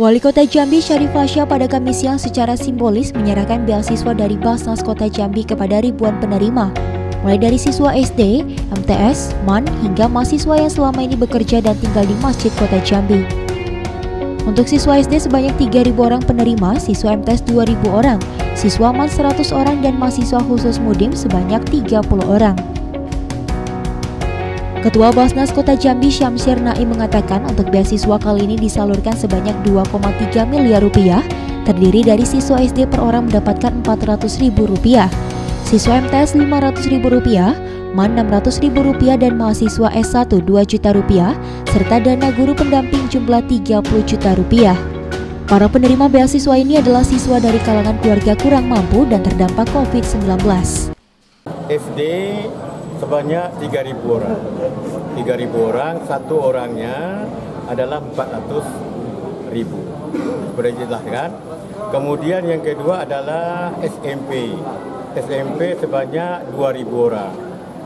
Wali Kota Jambi Syarif Fasya pada Kamis siang secara simbolis menyerahkan beasiswa dari Basnas Kota Jambi kepada ribuan penerima, mulai dari siswa SD, MTS, MAN, hingga mahasiswa yang selama ini bekerja dan tinggal di Masjid Kota Jambi. Untuk siswa SD sebanyak 3.000 orang penerima, siswa MTS 2.000 orang, siswa MAN 100 orang, dan mahasiswa khusus Mudim sebanyak 30 orang. Ketua Basnas Kota Jambi Syamsir Naim mengatakan untuk beasiswa kali ini disalurkan sebanyak 2,3 miliar rupiah, terdiri dari siswa SD per orang mendapatkan 400 ribu rupiah, siswa MTS 500 ribu rupiah, MAN 600 ribu rupiah dan mahasiswa S1 2 juta rupiah, serta dana guru pendamping jumlah 30 juta rupiah. Para penerima beasiswa ini adalah siswa dari kalangan keluarga kurang mampu dan terdampak COVID-19. SD sebanyak 3.000 orang. 3.000 orang, satu orangnya adalah 400 ribu. Seperti dijelaskan. Kemudian yang kedua adalah SMP. SMP sebanyak 2.000 orang.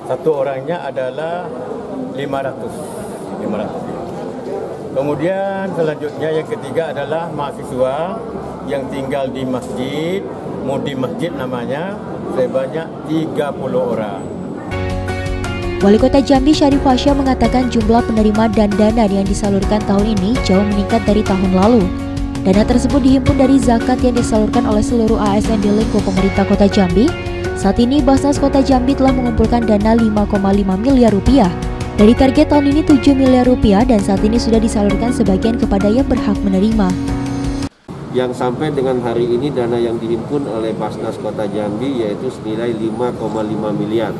Satu orangnya adalah 500. 500. Kemudian selanjutnya yang ketiga adalah mahasiswa yang tinggal di masjid, mudi masjid namanya, sebanyak 30 orang. Wali Kota Jambi Syarif Fasya mengatakan jumlah penerima dan dana yang disalurkan tahun ini jauh meningkat dari tahun lalu. Dana tersebut dihimpun dari zakat yang disalurkan oleh seluruh ASN di lingkup pemerintah Kota Jambi. Saat ini Basnas Kota Jambi telah mengumpulkan dana 5,5 miliar rupiah. Dari target tahun ini 7 miliar rupiah dan saat ini sudah disalurkan sebagian kepada yang berhak menerima. Yang sampai dengan hari ini dana yang dihimpun oleh Basnas Kota Jambi yaitu senilai 5,5 miliar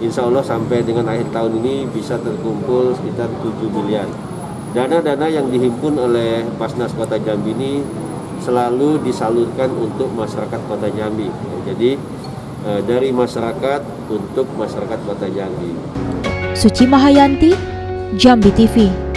insya Allah sampai dengan akhir tahun ini bisa terkumpul sekitar 7 miliar. Dana-dana yang dihimpun oleh Basnas Kota Jambi ini selalu disalurkan untuk masyarakat Kota Jambi. Jadi eh, dari masyarakat untuk masyarakat Kota Jambi. Suci Mahayanti, Jambi TV.